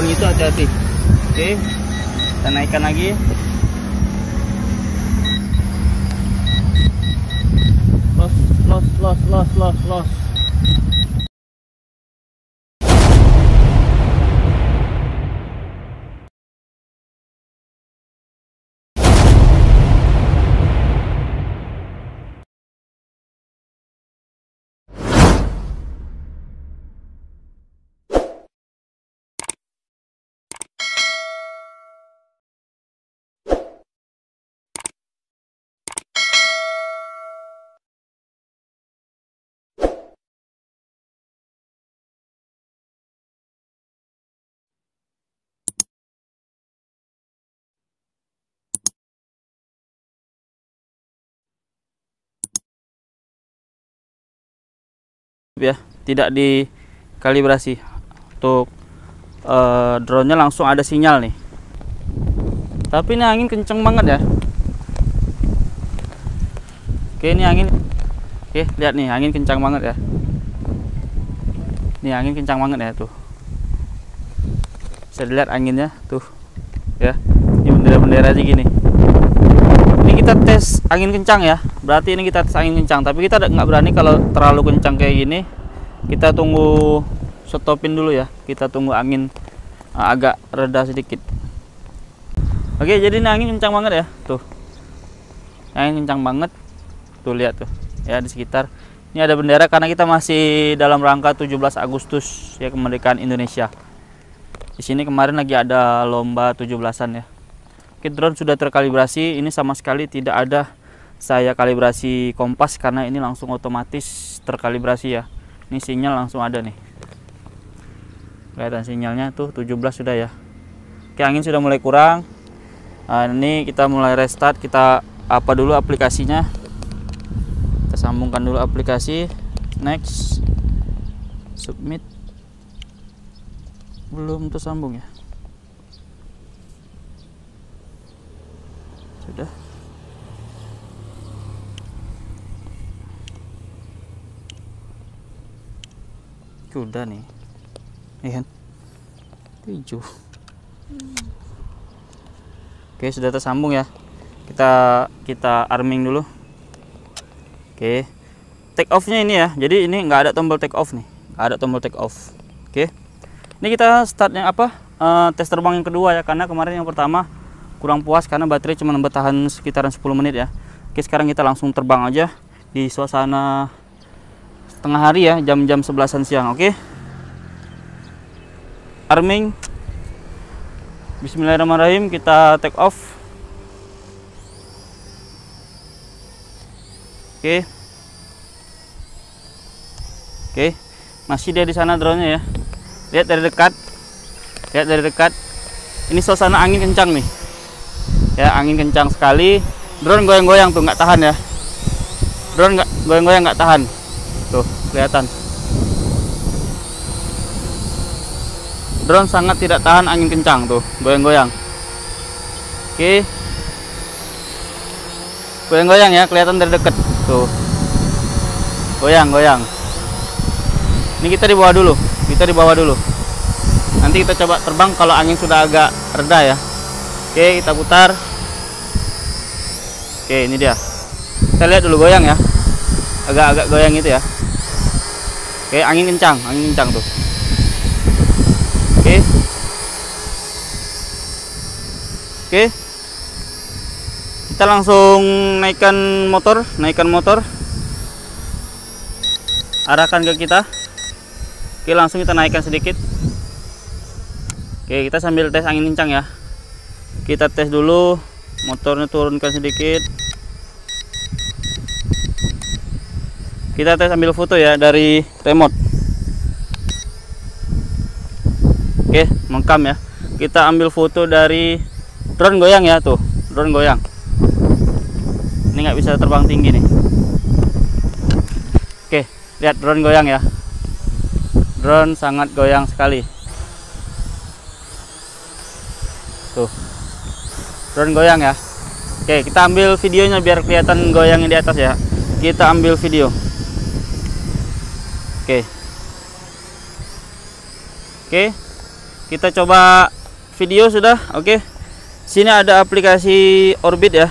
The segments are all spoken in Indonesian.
pohon itu hati-hati oke kita naikkan lagi. Los los los los los los ya tidak dikalibrasi. Untuk uh, drone-nya langsung ada sinyal nih. Tapi ini angin kenceng banget ya. Oke ini angin. Oke lihat nih angin kencang banget ya. Ini angin kencang banget ya tuh. Bisa dilihat anginnya tuh. Ya ini bendera-bendera aja gini. Ini kita tes angin kencang ya berarti ini kita tes angin kencang tapi kita nggak berani kalau terlalu kencang kayak gini. Kita tunggu stopin dulu ya kita tunggu angin uh, agak reda sedikit. Oke jadi ini angin kencang banget ya tuh. Angin kencang banget tuh lihat tuh ya di sekitar. Ini ada bendera karena kita masih dalam rangka 17 Agustus ya kemerdekaan Indonesia. Di sini kemarin lagi ada lomba 17-an ya. Oke, drone sudah terkalibrasi. Ini sama sekali tidak ada saya kalibrasi kompas karena ini langsung otomatis terkalibrasi ya. Ini sinyal langsung ada nih. Kelihatan sinyalnya tuh 17 sudah ya. Oke, angin sudah mulai kurang. Nah, ini kita mulai restart. Kita apa dulu aplikasinya? Kita sambungkan dulu aplikasi. Next. Submit. Belum tersambung ya. sudah sudah nih. Iya kan? Tujuh. Oke sudah tersambung ya. Kita kita arming dulu. Oke. Take off nya ini ya. Jadi ini nggak ada tombol take off nih. Nggak ada tombol take off. Oke. Ini kita start yang apa? Uh, tes terbang yang kedua ya karena kemarin yang pertama kurang puas karena baterai cuma bertahan sekitaran 10 menit ya. Oke sekarang kita langsung terbang aja di suasana tengah hari ya jam-jam 11an siang oke? Arming. Bismillahirrahmanirrahim kita take off. Oke. Oke masih dia di sana drone nya ya. Lihat dari dekat. Lihat dari dekat. Ini suasana angin kencang nih. Ya angin kencang sekali. Drone goyang-goyang tuh nggak tahan ya. Drone nggak goyang-goyang nggak tahan tuh kelihatan. Drone sangat tidak tahan angin kencang tuh goyang-goyang. Oke. Goyang-goyang ya kelihatan dari deket tuh. Goyang-goyang. Ini kita di bawah dulu kita di bawah dulu. Nanti kita coba terbang kalau angin sudah agak reda ya. Oke kita putar. Oke ini dia. Kita lihat dulu goyang ya. Agak-agak goyang itu ya Oke angin kencang angin kencang tuh. Oke. Oke. Kita langsung naikkan motor naikkan motor. Arahkan ke kita. Oke langsung kita naikkan sedikit. Oke kita sambil tes angin kencang ya. Kita tes dulu motornya turunkan sedikit kita tes ambil foto ya dari remote. Oke mengkam ya. Kita ambil foto dari drone goyang ya tuh. Drone goyang. Ini nggak bisa terbang tinggi nih. Oke lihat drone goyang ya. Drone sangat goyang sekali. Tuh. Drone goyang ya. Oke kita ambil videonya biar kelihatan goyangnya di atas ya. Kita ambil video oke. Oke. Kita coba video sudah oke. Sini ada aplikasi orbit ya.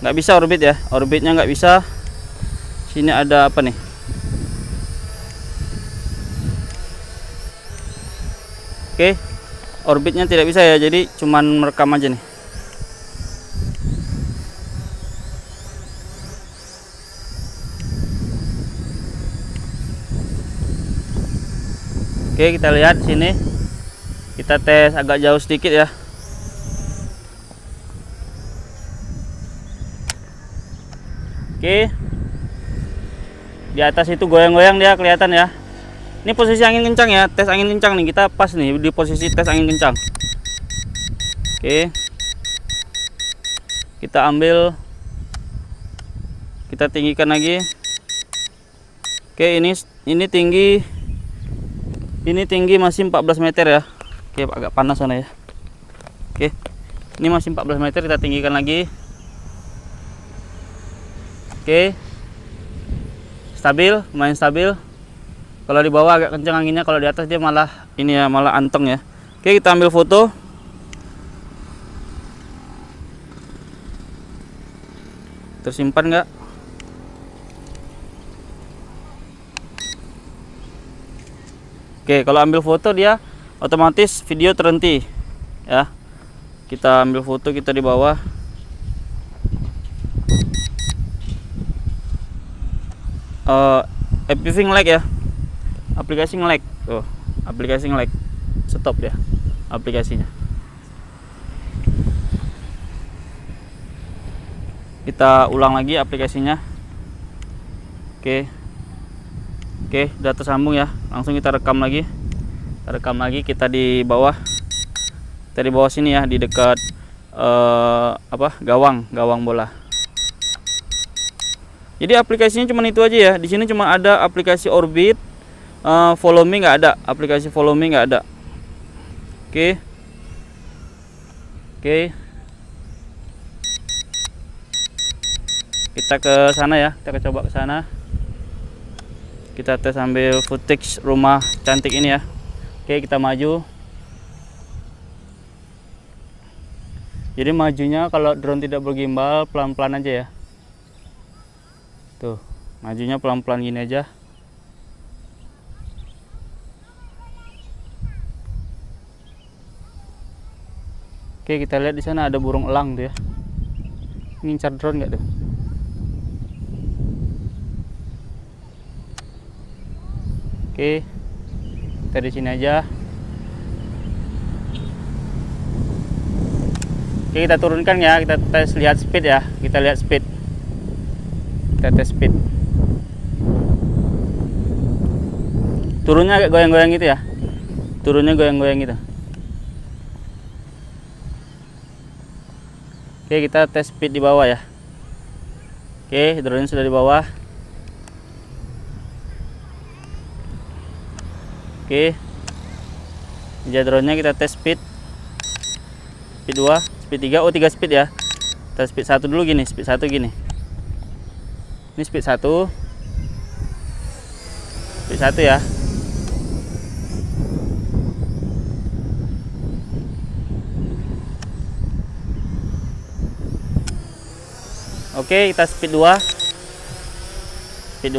Nggak bisa orbit ya orbitnya nggak bisa. Sini ada apa nih? Oke orbitnya tidak bisa ya jadi cuman merekam aja nih Oke kita lihat sini kita tes agak jauh sedikit ya Oke. Di atas itu goyang-goyang dia kelihatan ya. Ini posisi angin kencang ya, tes angin kencang nih. Kita pas nih di posisi tes angin kencang. Oke. Kita ambil kita tinggikan lagi. Oke, ini ini tinggi ini tinggi masih 14 meter ya. Oke, agak panas sana ya. Oke. Ini masih 14 meter kita tinggikan lagi. Oke. Stabil, main stabil. Kalau di bawah agak kencang anginnya, kalau di atas dia malah ini ya, malah anteng ya. Oke, kita ambil foto. Tersimpan nggak? Oke, kalau ambil foto dia otomatis video terhenti ya. Kita ambil foto kita di bawah. uh, FPV nge-lag ya aplikasi nge-lag. Tuh aplikasi nge-lag. Stop ya aplikasinya. Kita ulang lagi aplikasinya. Oke. Oke udah tersambung ya. Langsung kita rekam lagi. Kita rekam lagi kita di bawah. Kita di bawah sini ya di dekat uh, apa? Gawang gawang bola. Jadi aplikasinya cuma itu aja ya. Di sini cuma ada aplikasi orbit uh, follow me nggak ada. Aplikasi follow me nggak ada. Oke. Okay. oke. Okay. kita ke sana ya. Kita coba ke sana. Kita tes ambil footage rumah cantik ini ya. Oke kita maju. Jadi majunya kalau drone tidak bergimbal pelan-pelan aja ya. Tuh majunya pelan-pelan gini aja oke kita lihat di sana ada burung elang tuh ya. Ngincar drone nggak tuh? Oke kita di sini aja. Oke kita turunkan ya. Kita tes lihat speed ya. Kita lihat speed. Kita tes speed. Turunnya agak goyang-goyang gitu ya. Turunnya goyang-goyang gitu oke kita tes speed di bawah ya. Oke drone sudah di bawah. Oke. Jadi drone nya kita tes speed. Speed 2 speed 3 oh 3 speed ya. Kita speed 1 dulu gini speed 1 gini. Ini speed 1 speed 1 ya Oke kita speed 2 speed 2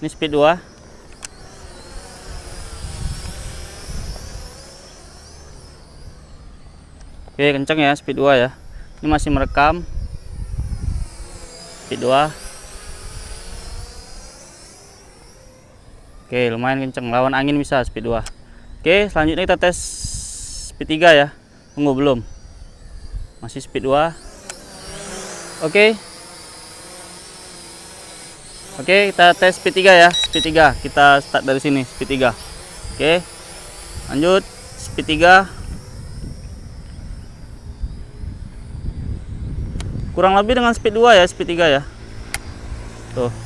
ini speed 2 Oke kenceng ya speed 2 ya. Ini masih merekam. Speed 2 Oke lumayan kenceng. Lawan angin bisa speed 2 Oke selanjutnya kita tes speed 3 ya tunggu belum. Masih speed 2 Oke. Oke kita tes speed 3 ya. Speed 3 kita start dari sini speed 3 Oke. Lanjut speed 3 kurang lebih dengan speed 2 ya speed 3 ya. Tuh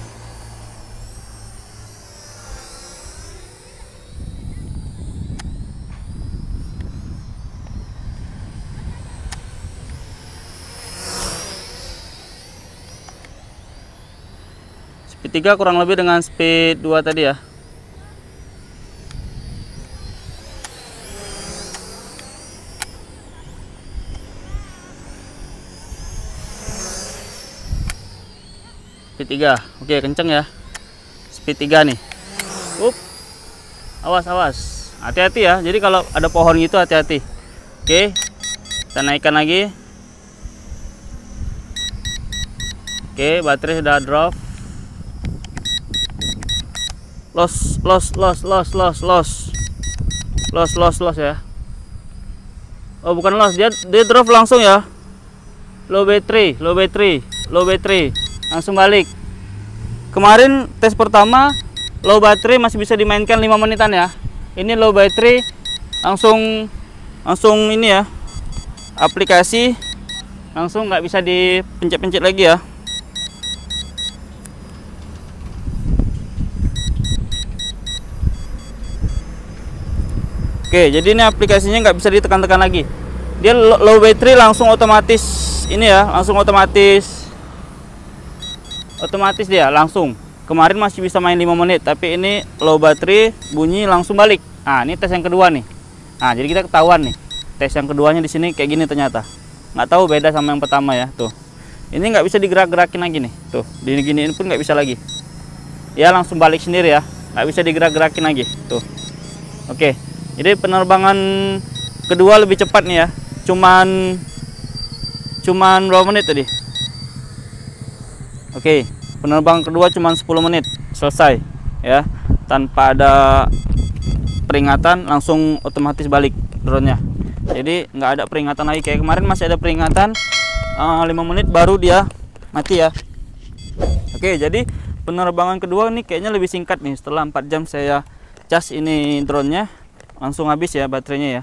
speed 3 kurang lebih dengan speed 2 tadi ya. Speed 3 oke kenceng ya. Speed 3 nih. Up. Awas awas. Hati-hati ya. Jadi kalau ada pohon gitu hati-hati. Oke kita naikkan lagi. Oke baterai sudah drop los los los los los los. Los los los ya. Oh bukan los. Dia dia drop langsung ya. Low battery low battery low battery. Langsung balik. Kemarin tes pertama low battery masih bisa dimainkan 5 menitan ya. Ini low battery langsung langsung ini ya. Aplikasi langsung nggak bisa dipencet-pencet lagi ya Oke, jadi ini aplikasinya nggak bisa ditekan-tekan lagi. Dia low battery langsung otomatis ini ya, langsung otomatis otomatis dia langsung. Kemarin masih bisa main 5 menit tapi ini low battery bunyi langsung balik. Nah ini tes yang kedua nih. Nah jadi kita ketahuan nih tes yang keduanya di sini kayak gini ternyata. Nggak tahu beda sama yang pertama ya tuh. Ini nggak bisa digerak-gerakin lagi nih tuh. Di gini pun nggak bisa lagi. Ya langsung balik sendiri ya. Nggak bisa digerak-gerakin lagi tuh. Oke jadi penerbangan kedua lebih cepat nih ya cuman cuman berapa menit tadi Oke, penerbangan kedua cuma 10 menit selesai ya. Tanpa ada peringatan langsung otomatis balik drone-nya. Jadi nggak ada peringatan lagi kayak kemarin masih ada peringatan uh, eh, 5 menit baru dia mati ya. Oke, jadi penerbangan kedua ini kayaknya lebih singkat nih. Setelah 4 jam saya cas ini drone-nya langsung habis ya baterainya ya.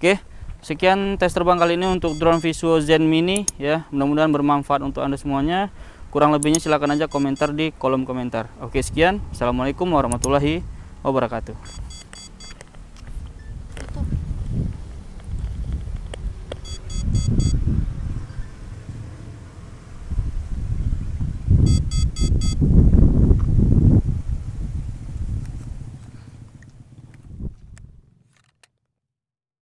Oke. Sekian tes terbang kali ini untuk drone Visual Zen Mini ya. Mudah-mudahan bermanfaat untuk Anda semuanya. Kurang lebihnya silahkan aja komentar di kolom komentar. Oke sekian. Assalamualaikum warahmatullahi wabarakatuh.